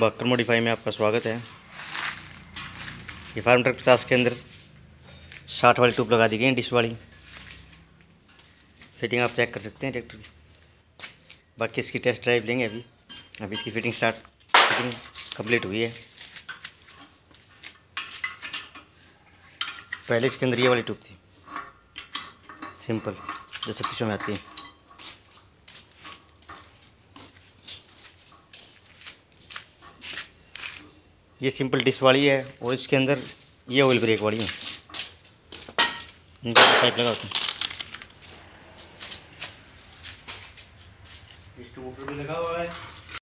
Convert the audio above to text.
बकर modify में आपका स्वागत है। ये फार्म ट्रक पचास के अंदर साठ वाली ट्यूब लगा दी गई है डिश वाली। फिटिंग आप चेक कर सकते हैं ट्रैक्टर की। बाकी इसकी टेस्ट ड्राइव लेंगे अभी। अभी इसकी फिटिंग स्टार्ट फिटिंग कंप्लीट हुई है। पहले इसके अंदर ये वाली ट्यूब थी। सिंपल जो छत्तीसों में आती है। ये सिंपल डिश वाली है और इसके अंदर ये ऑयल ब्रेक वाली है। इनका पाइप लगा होता है भी लगा हुआ